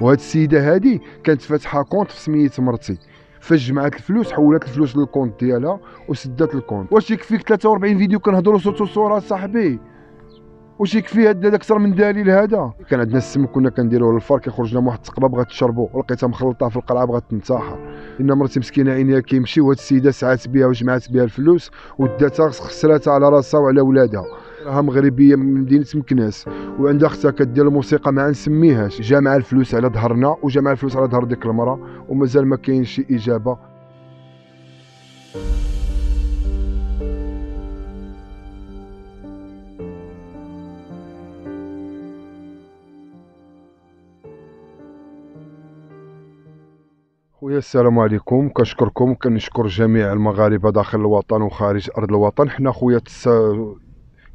وهاد السيدة هادي كانت فاتحة compte في سميت مرتي. فاش جمعات الفلوس حولات الفلوس لل compte ديالها وسدات ال compte. واش يكفيك 43 فيديو كنهضروا صوت وصوره صاحبي؟ واش يكفي هذا أكثر من دليل هذا؟ كان عندنا السم كنا كنديروه للفار كيخرج لنا واحد التقبه بغات تشربو ولقيتها مخلطة في القرعه بغات تنتحر. إن مرتي مسكينة عينيها كيمشي وهاد السيدة سعات بها وجمعات بها الفلوس وداتها خسراتها على راسها وعلى ولادها. راها مغربية من مدينة مكناس. وعندها أختها كدير الموسيقى ما نسميهاش. جامعة الفلوس على ظهرنا وجامعة الفلوس على ظهر ديك المرأة ومازال ما كاين شي إجابة. خويا السلام عليكم كنشكركم كنشكر جميع المغاربة داخل الوطن وخارج أرض الوطن حنا خويا.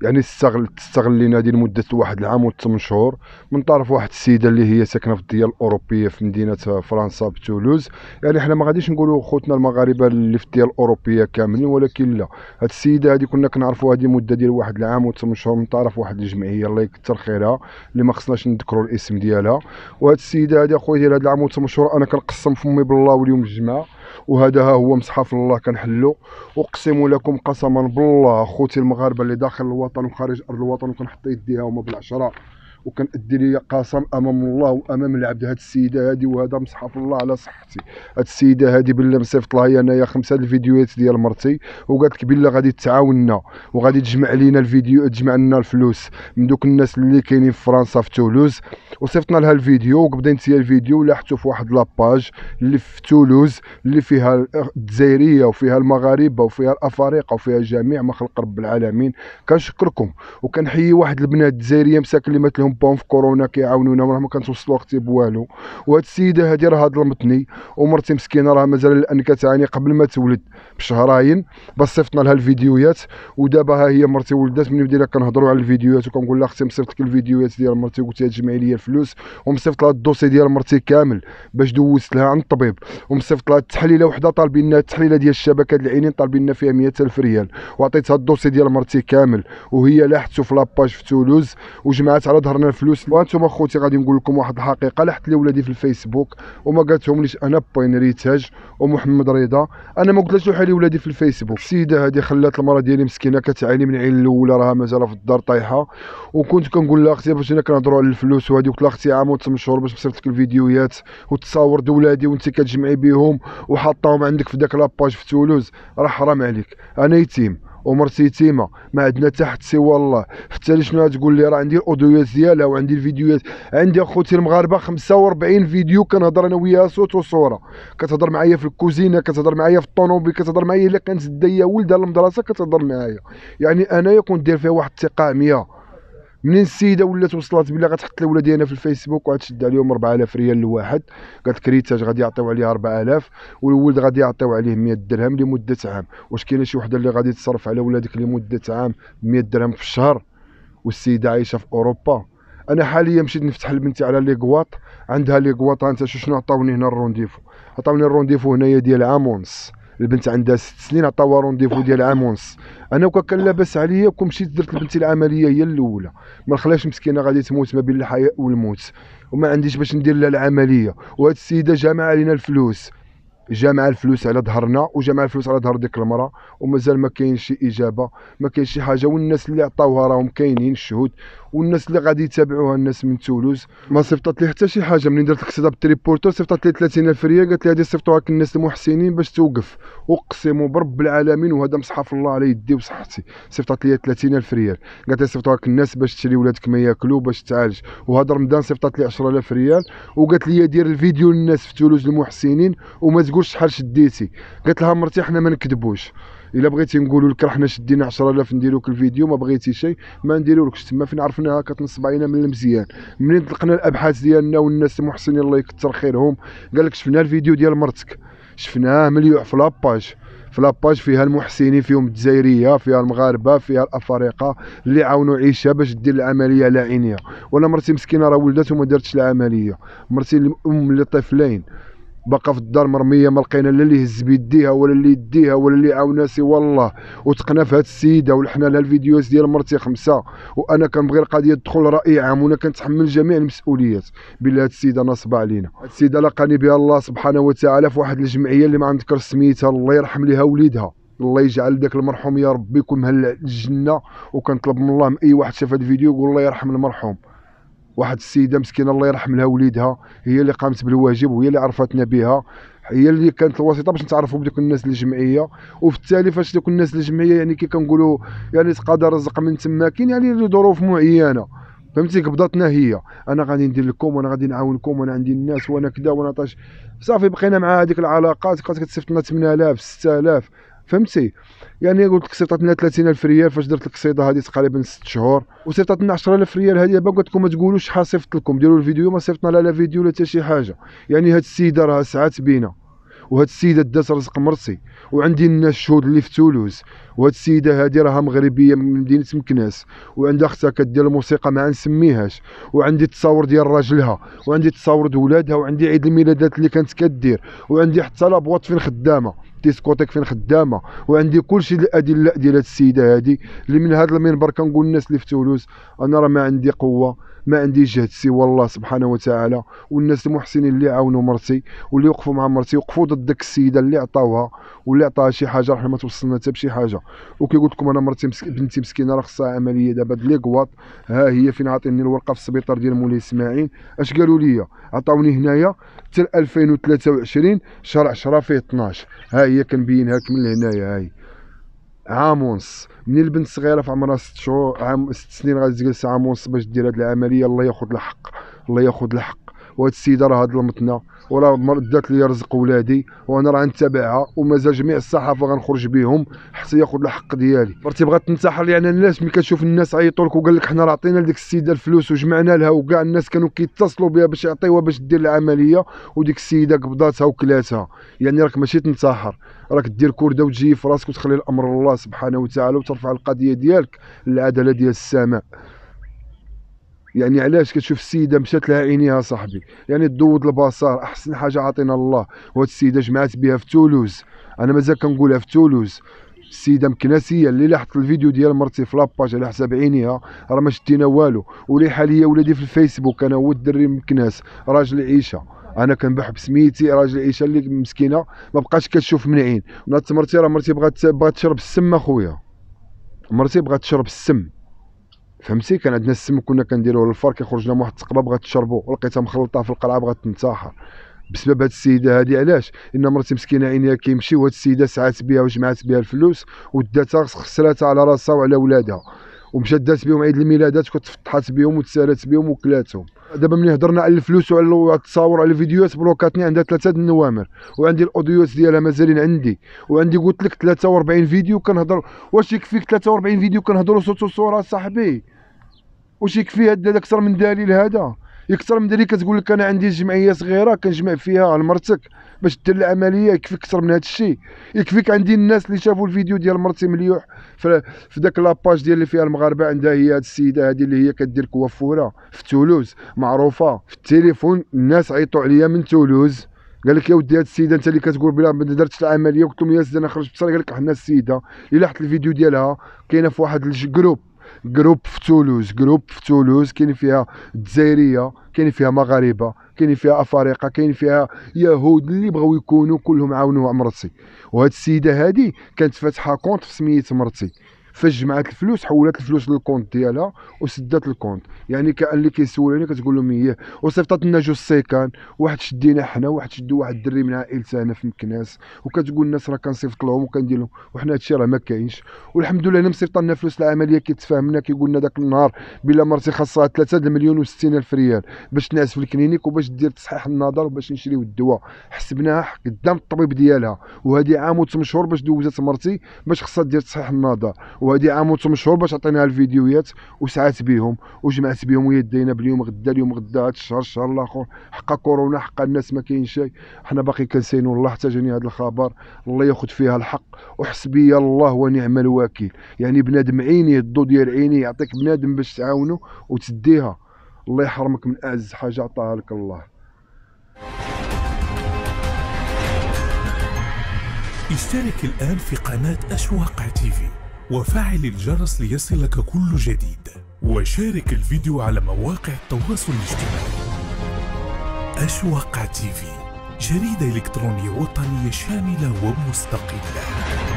يعني استغل تستغلينا هذه لمده واحد العام وثمان شهور. من طرف واحد السيدة اللي هي ساكنة في الديار الأوروبية في مدينة فرنسا بتولوز يعني حنا ما غاديش نقولوا خوتنا المغاربة اللي في الديار الأوروبية كاملين ولكن لا. هاد السيدة هذه كنا كنعرفوا هذه مدة ديال واحد العام وثمان شهور من طرف واحد الجمعية. الله يكثر خيرها اللي ما خصناش نذكروا الاسم ديالها. وهاد السيدة هذه أخويا ديال هاد العام وثمان شهور أنا كنقسم فمي بالله واليوم الجمعة. وهذا ها هو مصحف الله كنحلو. أقسم لكم قسما بالله خوتي المغاربة اللي داخل الوطن وخارج أرض الوطن وكنحط يديها هما بالعشرة. وكنأدي اليقسم أمام الله وأمام العبد. هاد السيدة هادي وهذا مصحف الله على صحتي. هاد السيدة هادي بالله مصيفط لها أنايا خمسة الفيديوهات ديال مرتي. وقالت لك بالله غادي تعاوننا وغادي تجمع لينا الفيديو تجمع لنا الفلوس. من دوك الناس اللي كاينين في فرنسا في تولوز. وصيفطنا لها الفيديو وبديت هي الفيديو لاحتو في واحد la page اللي في تولوز اللي فيها الجزائرية وفيها المغاربة وفيها الأفارقة وفيها جميع ما خلق رب العالمين. كنشكركم. وكنحيي واحد البنات الجزائرية مساكن اللي مات لهم بون في كورونا كيعاونونا راه ما كنتوصلوا أختي بوالو. وهاد السيدة هادي راه ظلمتني ومرتي مسكينة راه مازال لأن كتعاني قبل ما تولد بشهرين. بس صيفطنا لها الفيديوهات ودابا ها هي مرتي ولدات. من بدينا كنهضروا على الفيديوهات وكنقول لها أختي مصيفط لك الفيديوهات ديال مرتي قلت لها تجمعي لي الفلوس. ومصيفط لها الدوسي ديال مرتي كامل باش دوزت لها عند الطبيب. ومصيفط لها التحليلة وحدة طالبين لنا التحليلة ديال الشبكة العينين طالبين فيها 100000 ريال. وعطيتها الدوسي ديال مرتي كامل وهي لاحتو في la page في تولوز وجمعات على ظهرنا الفلوس وأنتم اخوتي غادي نقول لكم واحد الحقيقة لاحت لي ولادي في الفيسبوك وما قالتهم ليش أنا بو بنتي ريتاج ومحمد رضا. أنا ما قلتلهاش لوحي لي ولادي في الفيسبوك. السيدة هذه خلات المرأة ديالي مسكينة كتعاني من العين الأولى راها مازال في الدار طايحة. وكنت كنقول لها أختي باش أنا كنهضروا على الفلوس وهذه قلت لها أختي عام و شهور باش نصيفط لك الفيديوهات وتصاور دولادي وانت كتجمعي بهم وحاطاهم عندك في داك la page في تولوز. راه حرام عليك. أنا يتيم. ومرتي يتيمه ما عندنا حد سوى الله. حتى شنو تقول لي؟ راه عندي audio وات ديالها وعندي الفيديوهات. عندي أخوتي المغاربة 45 فيديو كنهضر أنا وياها صوت وصورة. كتهضر معايا في الكوزينة كتهضر معايا في الطوموبيل كتهضر معايا إلا كانت داية ولدها للمدرسه كتهضر معايا. يعني أنايا كنت داير فيها واحد الثقه عمياء منين السيدة ولات وصلت بلي غتحط لولادي أنا في الفيسبوك وغتشد عليهم 4000 ريال لواحد قالت لك ريتاج غادي يعطيو عليه 4000 والولد غادي يعطيو عليه 100 درهم لمدة عام. واش كاينة شي وحدة اللي غادي تصرف على ولادك لمدة عام 100 درهم في الشهر؟ والسيدة عايشة في أوروبا. أنا حاليا مشيت نفتح لبنتي على les goitres عندها les goitres أنت شنو عطاوني هنا rendez-vous؟ عطاوني rendez-vous هنايا ديال عام ونص البنت عندها ست سنين عطاوها rendez-vous ديال عام ونص أنا وكان كان لاباس عليا كون مشيت درت لبنتي العملية هي الأولى. ما نخلاش مسكينة غادي تموت ما بين الحياة والموت. وما عنديش باش ندير لها العملية. وهاد السيدة جامعه علينا الفلوس. جامع الفلوس على ظهرنا وجامع الفلوس على ظهر ديك المرأة. ومازال ما كاين شي إجابة ما كاين شي حاجة. والناس اللي عطاوها راهم كاينين الشهود. والناس اللي غادي يتابعوها الناس من تولوز. ما صيفطات لي حتى شي حاجة. منين درت لك triporteur صيفطات لي 30000 ريال قالت لي هادي صيفطوها لك الناس المحسنين باش توقف. اقسم برب العالمين وهذا مصحف الله على يدي وصحتي. صيفطات لي 30000 ريال. قالت لي صيفطوها لك الناس باش تشري ولادك ما ياكلوا باش تعالج. وهذا رمضان صيفطات لي 10000 ريال. وقالت لي دير الفيديو للناس في تولوز المحسنين وما تقولش شحال شديتي. قالت لها مرتي حنا ما نكذبوش. إلا بغيتي نقولوا لك راه حنا شدينا 10000 نديروا لك الفيديو ما بغيتي شيء ما نديرولكش تما. فين عرفناها كتنصب علينا من المزيان. منين طلقنا الأبحاث ديالنا والناس المحسنين الله يكثر خيرهم. قال لك شفنا الفيديو ديال مرتك. شفناه مليوح في la page في la page فيها المحسنين فيهم الجزائرية فيها المغاربة فيها الأفارقة اللي عاونوا عيشة باش دير العملية على عينيها وأنا مرتي مسكينة راه ولدت وما دارتش العملية. مرتي ام لطفلين باقا في الدار مرميه ما لقينا لا اللي يهز بيديها ولا اللي يديها ولا اللي يعاونها سوى الله. وثقنا في هاد السيدة ولحنا لها الفيديوهات ديال مرتي خمسة. وأنا كنبغي القضية تدخل رأي عام وأنا كنتحمل جميع المسؤوليات. بالله هاد السيدة نصبه علينا. هاد السيدة لقاني بها الله سبحانه وتعالى في واحد الجمعية اللي ما غنذكر سميتها الله يرحم ليها وليدها. الله يجعل ذاك المرحوم يا ربي يكون مهل الجنه وكنطلب من الله من أي واحد شاف هذا الفيديو يقول الله يرحم المرحوم. واحد السيدة مسكينة الله يرحم لها وليدها هي اللي قامت بالواجب وهي اللي عرفتنا بها هي اللي كانت الواسطة باش نتعرفوا بدوك الناس الجمعية وفي التالي فاش دوك الناس الجمعية يعني كي كنقولوا يعني تقادر رزق من تما كاين يعني لظروف معينة. فهمتي؟ قبضتنا هي. أنا غادي ندير لكم وأنا غادي نعاونكم وأنا عندي الناس وأنا كذا وأنا طاش. صافي بقينا مع هذيك العلاقات بقات كتصيفط لنا 8000 6000 فهمتي؟ يعني قلت لك صيفطت لنا 30000 ريال فاش درت القصيده هذه تقريبا 6 شهور وصيفطت لنا 10000 ريال. هذه دابا قلت لكم ما تقولوش شحال صيفط لكم ديروا الفيديو ما صيفطنا لا لا فيديو لا حتى شي حاجة. يعني هاد السيدة راه ساعات بينا. وهاد السيدة دات رزق مرسي وعندي الناس شهود اللي في تولوز. وهاد السيدة هادي راها مغربية من مدينة مكناس وعندها أختها كدير الموسيقى ما نسميهاش. وعندي التصاور ديال راجلها وعندي التصاور ديال ولادها وعندي عيد الميلادات اللي كانت كدير. وعندي حتى la boîte فين خدامة discothèque فين خدامة. وعندي كلشي الأدلة ديال هاد السيدة هادي اللي من هذا المنبر كنقول الناس اللي في تولوز أنا راه ما عندي قوة. ما عندي جهد سوى الله سبحانه وتعالى. والناس المحسنين اللي عاونوا مرتي واللي وقفوا مع مرتي وقفوا ضد ديك السيدة اللي عطاوها واللي عطاها شي حاجة راه ما توصلنا حتى بشي حاجة. وكي قلت لكم أنا مرتي مسك... بنتي مسكينة راه خصها عملية دابا les goitres. ها هي فين عاطيني الورقة في السبيطار ديال مولاي إسماعيل؟ اش قالوا لي عطاوني هنايا حتى 2023 شهر 10 فيه 12 ها هي كنبينها لكم من هنايا هاي. عام ونص من البنت صغيرة في عمرها ست شهور عام ست سنين غادي تجلس عام ونص باش دير هاد العملية؟ الله ياخذ الحق. الله ياخذ الحق. وهاد السيدة راه ظلمتنا وراه دات لي رزق ولادي وأنا راه نتابعها ومازال جميع الصحافة غنخرج بهم حتى ياخذ الحق ديالي. مرتي بغات تنتحر يعني الناس ملي كتشوف الناس عيطوا لك وقال لك حنا راه عطينا لديك السيدة الفلوس وجمعنا لها وكاع الناس كانوا كيتصلوا بها باش يعطيوها باش دير العملية وديك السيدة قبضاتها وكلاتها. يعني راك ماشي تنتحر راك دير كوردة وتجي في راسك وتخلي الأمر الله سبحانه وتعالى وترفع القضية ديالك للعدالة ديال السماء. يعني علاش كتشوف السيدة مشات لها عينيها صاحبي؟ يعني هادوك البصر أحسن حاجة عطينا الله. وهاد السيدة جمعات بها في تولوز. أنا مازال كنقولها في تولوز. السيدة مكناسيه اللي لاحت الفيديو ديال مرتي في la page على حساب عينيها راه ما شتينا والو. ولاحت ليا ولادي في الفيسبوك أنا هو الدري مكناس راجل عيشة. أنا كنبوح بسميتي راجل عيشة اللي مسكينة ما بقاش كتشوف من عين. نات مرتي راه مرتي بغات بغات تشرب السم أخويا. مرتي بغات تشرب السم. فهمتي؟ كان عندنا السم كنا كنديروه للفار كيخرج لنا واحد التقبه بغات تشربو. ولقيتها مخلطة في القرعه بغات تنتحر. بسبب هاد السيدة هادي علاش؟ إن مرتي مسكينة عينيها كيمشي وهاد السيدة سعات بها وجمعات بها الفلوس وداتها خسراتها على راسها وعلى ولادها. ومشات دات بهم عيد الميلادات وتفتحات بهم وتسالات بهم وكلاتهم. دابا ملي هضرنا على الفلوس وعلى التصاور على الفيديوهات bloquاتني عندها ثلاثة د النوامر وعندي audio وات ديالها مازالين عندي وعندي قلت لك 43 فيديو كنهضر واش يكفيك 43 فيديو كنهضروا صوت وصورة؟ صاحبي واش يكفي هذا أكثر من دليل هذا؟ يكثر من ذلك كتقول لك أنا عندي جمعية صغيرة كنجمع فيها على مرتك باش دير العملية يكفيك أكثر من هذا الشيء. يكفيك عندي الناس اللي شافوا الفيديو ديال مرتي مليوح في ذاك la page ديال اللي فيها المغاربة عندها هي هذه السيدة هذه اللي هي كدير coiffeuse في تولوز معروفة في التليفون الناس عيطوا عليا من تولوز. قال لك يا ودي هاد السيدة أنت اللي كتقول بلا ما درتش العملية قلت لهم يا سيدي أنا خرجت بصري قال لك حنا السيدة. اللي لاحظت الفيديو ديالها كاينة في واحد ال groupe groupe في تولوز. groupe في تولوز كاين فيها الجزائرية كاين فيها مغاربة كاين فيها أفارقة كاين فيها يهود اللي بغاو يكونوا كلهم عاونوا مرتي. وهاد السيدة هادي كانت فاتحة compte في سميت مرتي. فاش جمعت الفلوس حولت الفلوس لل compte ديالها وسدات ال compte. يعني كأن اللي كيسولوني كتقول لهم اييه وصيفطات لنا جوج سيكان واحد شدينا حنا واحد شدو واحد الدري من عائلته هنا في مكناس. وكتقول الناس راه كنصيفط لهم وكندير لهم. وحنا هادشي راه ما كاينش. والحمد لله أنا مصيفط لنا فلوس العملية كيتفاهمنا كيقول لنا ذاك النهار بلا مرتي خاصها 3 المليون و60 ألف ريال. باش تنعس في ال clinique وباش دير تصحيح النظر وباش نشريو الدواء. حسبناها قدام الطبيب ديالها. وهذه عام و شهور باش دوزات مرتي باش خاصها دير تصحيح النظر. وهذه عام و شهور باش عطيناها الفيديوهات وسعات بهم وجمعت بهم ويدينا باليوم غدا اليوم غدا هذا الشهر الشهر الأخر. حقا كورونا حقا الناس ما كاين شيء حنا باقي كنسينو الله حتى جاني هذا الخبر. الله ياخذ فيها الحق. وحسبي الله ونعم الوكيل. يعني بنادم عيني الضو ديال عيني يعطيك بنادم باش تعاونو وتديها. الله يحرمك من أعز حاجة عطاها لك الله. اشترك الآن في قناة أشواق تيفي وفعل الجرس ليصلك كل جديد. وشارك الفيديو على مواقع التواصل الاجتماعي. أشواق تيفي جريدة إلكترونية وطنية شاملة ومستقلة.